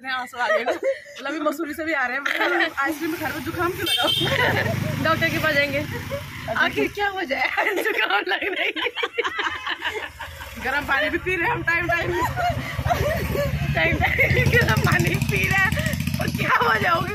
इतने आँसू आ गए। मतलब अभी मसूरी से भी आ रहे हैं मतलब आइसक्रीम घर में जुकाम क्यों लगाओ? डॉक्टर के पास जाएँगे। आखिर क्या हो जाए? जुकाम लग रही गर्म पानी भी पी रहे हैं हम टाइम टाइम टाइम टाइम गर्म पानी पी रहे हैं। और क्या हो जाओगे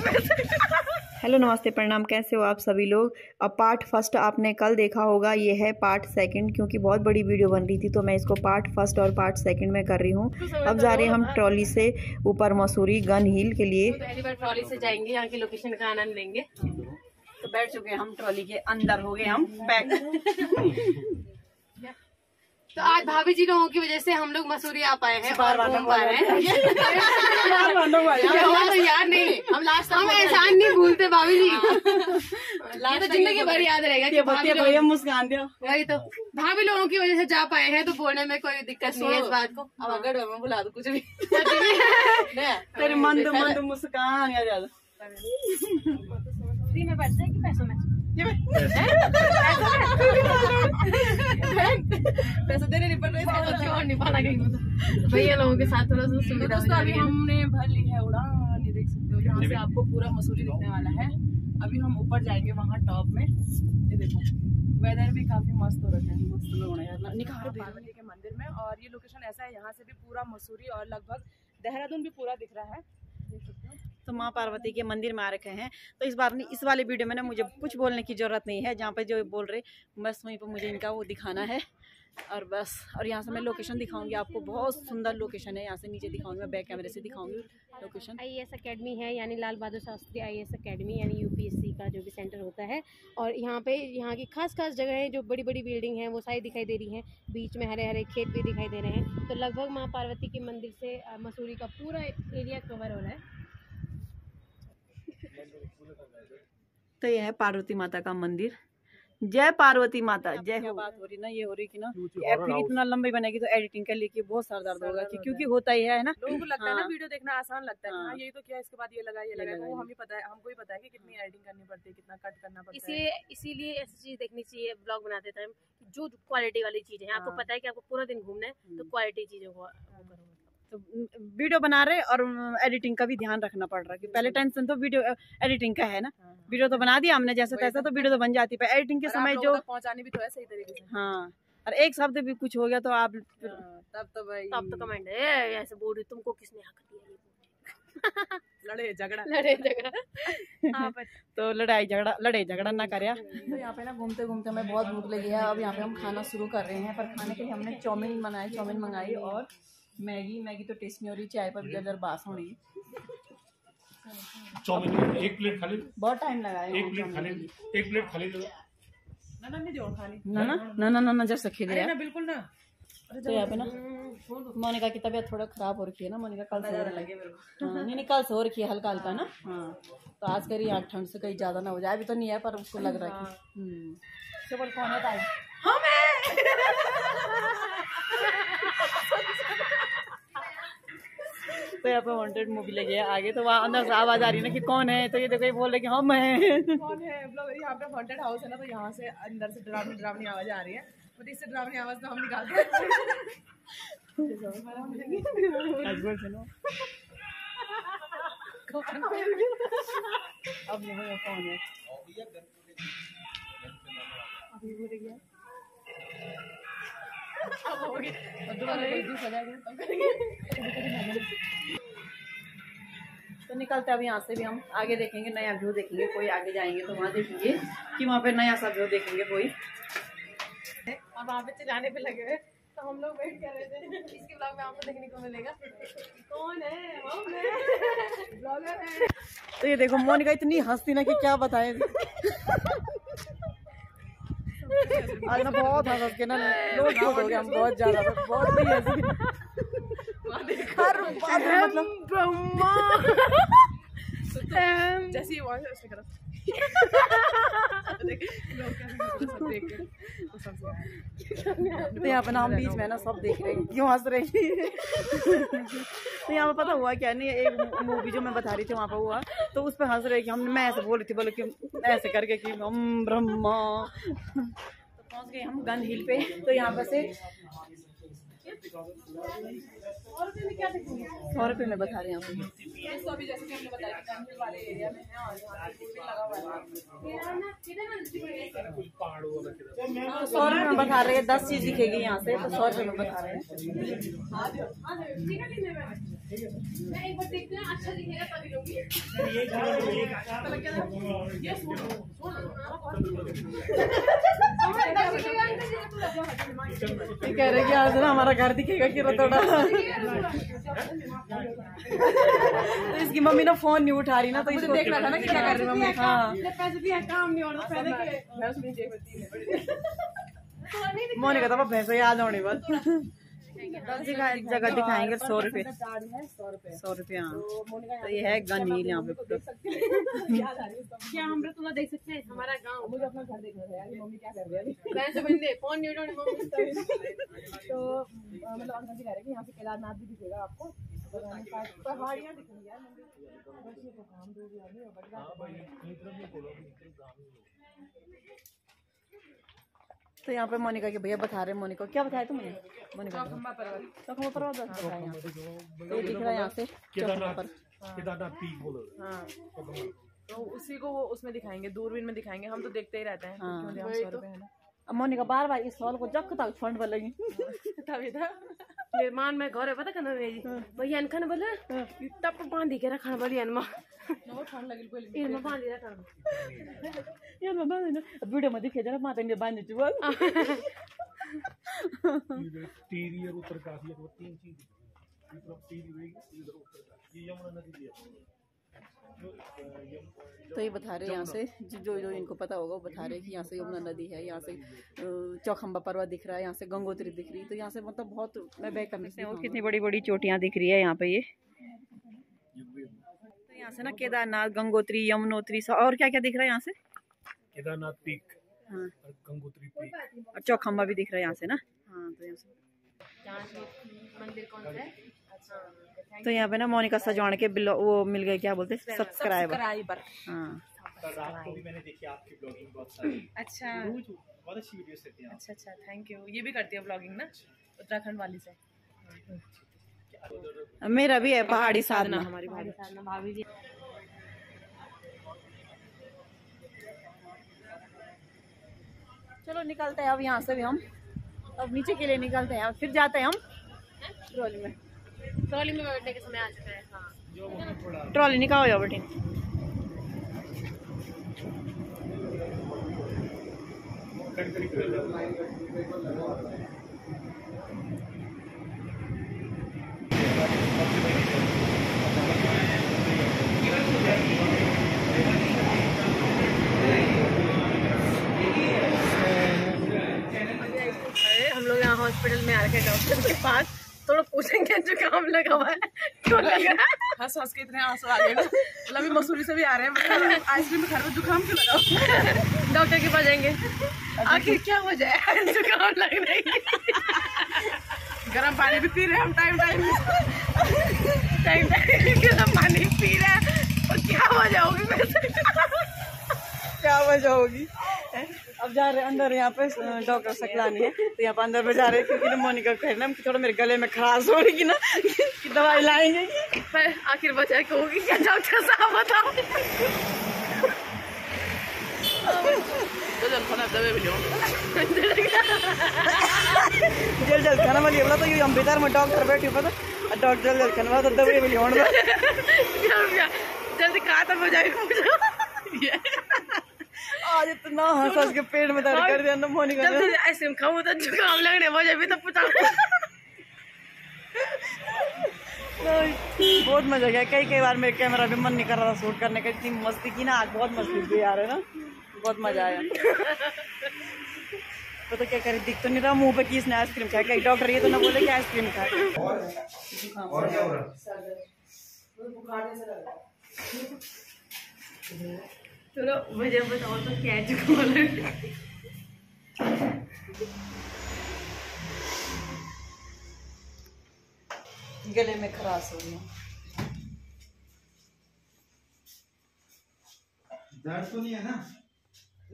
हेलो नमस्ते प्रणाम। कैसे हो आप सभी लोग? अब पार्ट फ़र्स्ट आपने कल देखा होगा ये है पार्ट सेकंड क्योंकि बहुत बड़ी वीडियो बन रही थी तो मैं इसको पार्ट फ़र्स्ट और पार्ट सेकंड में कर रही हूँ। अब जा रहे हैं हम ट्रॉली से ऊपर मसूरी गन हिल के लिए। पहली बार ट्रॉली से जाएँगे यहाँ की लोकेशन का आनंद लेंगे। तो बैठ चुके हैं हम ट्रॉली के अंदर हो गए हम पैक। तो आज भाभी जी लोगों की वजह से हम लोग मसूरी आ पाए हैं बार घूम पा रहे हैं तो याद नहीं। हम लास्ट हम एहसान नहीं भूलते भाभी जी। ये तो ज़िंदगी भर याद रहेगा मुस्कान दिया। वही तो। भाभी लोगों की वजह से जा पाए हैं तो बोलने में कोई दिक्कत नहीं है इस बात को। अब अगर मैं बुला दो कुछ भी। तेरे मंद मंद मुस्कान या ज़्यादा। फ्री में बैठते हैं कि पैसों में? पैसे देने नहीं पड़ रहे थे और नहीं पाना कहीं तो भैया लोगों के साथ थोड़ा सा सुविधा दोस्तों अभी हमने भर ली है उड़ान ये देख सकते हो यहाँ से आपको पूरा मसूरी दिखने वाला है अभी हम ऊपर जाएँगे वहाँ टॉप में ये देखो वेदर भी काफ़ी मस्त हो रखा है मस्त लोग पार्वती के मंदिर में और ये लोकेशन ऐसा है यहाँ से भी पूरा मसूरी और लगभग देहरादून भी पूरा दिख रहा हो। तो माँ पार्वती के मंदिर में आ रखे हैं। तो इस बार इस वाले वीडियो में ना मुझे कुछ बोलने की ज़रूरत नहीं है। जहाँ पर जो बोल रहे, बस वहीं पर मुझे इनका वो दिखाना है। और बस, और यहाँ से मैं लोकेशन दिखाऊँगी आपको। बहुत सुंदर लोकेशन है। यहाँ से नीचे दिखाऊँगी मैं बैक कैमरे से दिखाऊँगी लोकेशन आई एस अकेडमी है, यानी Lal Bahadur Shastri I S academy यानी यूपीएससी का जो भी सेंटर होता है। और यहाँ पे, यहाँ की खास खास जगह है जो बड़ी बड़ी बिल्डिंग है, वो सारी दिखाई दे रही हैं। बीच में हरे हरे खेत भी दिखाई दे रहे हैं। तो लगभग माँ पार्वती के मंदिर से मसूरी का पूरा एरिया कवर हो रहा है। तो यह है पार्वती माता का मंदिर। जय पार्वती माता जय हो। बात हो रही ना ये हो रही कि ना ये फिर इतना लंबी बनेगी तो एडिटिंग कर लेके बहुत सारा दर्द होगा कि क्योंकि होता ही है ना? लोगों को लगता है ना हाँ। वीडियो देखना आसान लगता है कि हाँ। हाँ यही तो किया इसके बाद ये लगा ये लगा वो हमें पता है हमको ही पता है कि कितनी एडिटिंग करनी पड़ती है कितना कट करना पड़ता है। इसीलिए इसीलिए ऐसी चीज़ देखनी चाहिए ब्लॉग बनाते टाइम जो क्वालिटी वाली चीज़ है आपको हाँ। पता है की आपको पूरा दिन घूमना है तो हम्म। क्वालिटी चीज़ों को करो। तो वीडियो बना रहे और एडिटिंग का भी ध्यान रखना पड़ रहा है कि पहले टेंशन तो वीडियो एडिटिंग का है ना? हाँ, हाँ। वीडियो तो बना दिया हमने जैसे तैसा तो। तो वीडियो तो बन जाती है। एडिटिंग के समय जो पहुंचानी भी तो है सही तरीके से। हाँ और एक शब्द भी कुछ हो गया तो आप हाँ, तब तो भाई। तो आप तो कमेंट है ऐसे बोल रही तुमको किसने हक दिया ये लड़े झगड़ा। लड़े झगड़ा। हाँ तो लड़ाई झगड़ा लड़े झगड़ा ना करे तो यहाँ पे ना घूमते घूमते हमें बहुत भूख लगी है। अब यहाँ पे हम खाना शुरू कर रहे हैं पर खाने के लिए हमने चाउमीन बनाई चाउमीन मंगाई और मैगी मैगी तो टेस्ट नहीं हो रही चाय पर जर बास हो रही। चाउमीन एक प्लेट खाली। बहुत टाइम लगा है एक प्लेट खाली एक प्लेट खाली दे दो ना ना नहीं दो खाली। ना ना ना ना ना ना जैसे खेल अरे रहा ना बिल्कुल ना। तो यहाँ पे ना मोनिका की तबीयत थोड़ा खराब हो रखी है ना मोनिका कल से रही है। लगे मेरे को। हाँ, नहीं नहीं कल से हो रखी है हल्का हल्का ना। हाँ तो आज करी यहाँ ठंड से कहीं ज़्यादा ना हो जाए अभी तो नहीं है पर उसको लग रहा है कि हम्म। तो कौन है तो यहाँ पे वांटेड मूवी लगी है आगे तो वहाँ अंदर से आवाज़ आ रही है ना कि कौन है? तो ये देखो ये बोल रहे कि हम हैं। कौन है? मतलब यहाँ पे हॉन्टेड हाउस है ना तो यहाँ से अंदर से डरावनी डरावनी आवाज़ आ रही है। तो इससे डरावनी आवाज़ तो हम निकालते हैं। अब ये वो कौन है हो गया। तो निकलते अब यहाँ से भी हम। आगे देखेंगे नया व्यू देखेंगे कोई आगे जाएँगे तो वहाँ देखेंगे कि वहाँ पे नया सा व्यू देखेंगे कोई। अब वहाँ पे चलाने पे लगे हुए। तो हम लोग वेट कर रहे थे। इसके ब्लॉग में आपको देखने को मिलेगा। कौन है? हम हैं ब्लॉगर है। तो ये देखो मोनिका इतनी हंसती ना कि क्या बताएँ। आज ना बहुत हंस के ना लोग हो गए हम बहुत ज़्यादा बहुत ही हँसी हर बात में मतलब जैसे ही वहाँ से उसने करा। देख, लोग कैसे सब देख के वो समझ आया। तो यहाँ पे ना हम बीच में ना सब देख रहे हैं क्यों हंस रही है? तो यहाँ पे पता हुआ क्या नहीं एक मूवी जो मैं बता रही थी वहाँ पे हुआ तो उस पर हंस रहे कि हमने, मैं ऐसे बोल थी, बोले कि ऐसे करके कि हम ब्रह्मा। तो पहुँच गए हम गन हिल पे तो यहाँ पर से सौ रुपए में क्या दिखेंगे सौ रुपये में बता रहे हैं आपको ये तो अभी जैसे कि हमने बताया कि जंगल वाले एरिया में है और यहाँ पे फूल भी लगा हुआ है। कुछ पहाड़ों वाला किधर तो सौ रुपये में बता रहे हैं दस चीज़ दिखेगी यहाँ से तो सौ रुपये में बता रहे हैं। मैं एक बार देखते हैं अच्छा दिखेगा तभी लूँगी ये सूट ये कह रहे हैं कि आज ना हमारा घर दिखेगा कि रतोड़ा तो इसकी मम्मी ना फ़ोन नहीं उठा रही ना तो इसको देख रहा था ना कि क्या कर रही है मम्मी हाँ मोने का तो भैंसा याद होने बस जगह जगह दिखाएँगे सौ रुपये। सौ रुपए रुपये हाँ। तो तो ये है गन हिल यहाँ पे हैं? है उसका क्या हम तुला देख सकते हैं? हमारा गाँव। मुझे अपना घर देखना था यार मम्मी क्या कर रही है अभी? फ़ोन नहीं उठाने मम्मी तो मतलब अंकल जी कह रहे हैं कि यहाँ से केदारनाथ भी दिखेगा आपको। पहाड़ियाँ दिखेंगी यार मंदिर। बस ये तो काम दो भी आदमी और बढ़ रहा है। तो यहाँ पे मोनिका के भैया बता रहे हैं मोनिका क्या बताया तुमने? मोनिका पर्वत बताया यहाँ तो ये दिख रहा है यहाँ से चौखमा केदारनाथ पर केदारनाथ पीक बोलो हाँ। तो उसी को वो उसमें दिखाएँगे दूरबीन में दिखाएँगे। हम तो देखते ही रहते हैं। ना मोनिका बार बार इस सवाल को जब तक फंड लगी। तभी था निर्माण में घर है पता कहना मेरी भैया अनखन बोले? टप बांधी के रखना बोली अनमा वो ठंड लगी कोई इनमा बांधी रखना यार मैं बांध देना वीडियो में दिखे जरा माता ने बांध दी बोल टीरी और उत्तरकाशी वो तीन चीज। ये तरफ टीरी रहेगी इधर उत्तरकाशी ये यमुना नदी है। तो ये बता रहे यहाँ से जो जो इनको पता होगा वो बता रहे कि यहाँ से यमुना नदी है यहाँ से चौखम्बा पर्वत दिख रहा है यहाँ से गंगोत्री दिख रही है। तो यहाँ से मतलब बहुत मैं बैक करने से और कितनी बड़ी बड़ी चोटियाँ दिख रही है यहाँ पे ये? तो यहाँ से ना केदारनाथ गंगोत्री यमुनोत्री और क्या क्या दिख रहा है यहाँ से? केदारनाथ पीक हाँ। गंगोत्री पीक। और चौखम्बा भी दिख रहा है यहाँ से ना? हाँ तो यहाँ से। मंदिर कौन सा है? तो यहाँ पे ना मोनिका सजवान के बिलो वो मिल गए क्या बोलते सब्सक्राइबर सब्सक्राइबर हाँ। अच्छा। अच्छी हैं अच्छा अच्छा थैंक यू ये भी करती है ब्लॉगिंग ना? उत्तराखंड वाली से। मेरा भी है पहाड़ी साधना। हमारी भाभी साधना भाभी जी। चलो निकलते हैं अब यहाँ से भी हम। अब नीचे के लिए निकलते हैं। फिर जाते हैं हम। ट्रॉली में। ट्रॉली में बैठने के समय आ चुका है हाँ। ट्रॉली निकालो जाओ। बेटी हम लोग यहाँ हॉस्पिटल में आ रखे डॉक्टर के पास। थोड़ा पूछेंगे जुकाम लगा हुआ है क्यों लग रहा है? हंस हंस के इतने आँसू आ गए मतलब अभी मसूरी से भी आ रहे हैं मतलब आइसक्रीम खा रहे हो जुकाम क्यों लगा डॉक्टर के पास जाएँगे। आखिर क्या हो जाए? जुकाम लग रही है। गर्म पानी भी पी रहे हम टाइम टाइम टाइम टाइम गर्म पानी पी रहे हैं। और क्या वजह होगी क्या वजह होगी? जा रहे अंदर यहाँ पे डॉक्टर सकलानी है। तो यहाँ पे अंदर में जा रहे हैं क्योंकि ना मोनिका कह रही ना थोड़ा मेरे गले में खराश हो रही ना कि दवाई लाएँगे कि? पर आखिर बचा के होगी क्या डॉक्टर साहब बताओ। जल जल खाना वाली बोला तो ये हम भीतर में डॉक्टर बैठी पता डॉक्टर जल जल खाना तो दवाई वाली होने। जल्दी खत्म हो जाएगा इतना हंस हंस के पेट में दर्द कर दिया ना मोनिका ने जल्दी आइसक्रीम खाऊं तो जुकाम लगने मुझे भी तो पता बहुत मज़ा गया। कई कई बार मेरे कैमरा भी मन नहीं कर रहा था शूट करने का इतनी मस्ती की ना आज बहुत मस्ती की यार है ना? बहुत मज़ा आया। तो तो क्या करे दिख तो नहीं रहा मुँह पे किसने आइसक्रीम खाया? कई डॉक्टर ये तो ना बोले कि आइसक्रीम खाया। चलो मुझे बताओ तो क्या? गले में खराश हो गया दर्द तो नहीं है ना?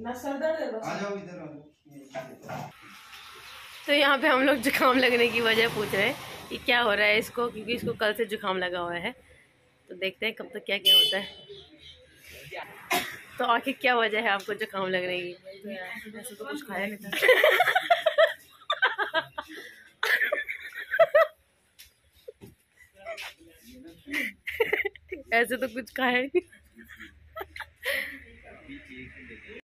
ना सर दर्द है आ जाओ इधर आ जाओ। तो यहाँ पे हम लोग जुकाम लगने की वजह पूछ रहे हैं कि क्या हो रहा है इसको क्योंकि इसको कल से जुकाम लगा हुआ है। तो देखते हैं कब तक तो क्या क्या होता है। तो आखिर क्या वजह है आपको जुकाम लग रही है वैसे तो कुछ खाया नहीं था। ऐसे तो कुछ खाया नहीं।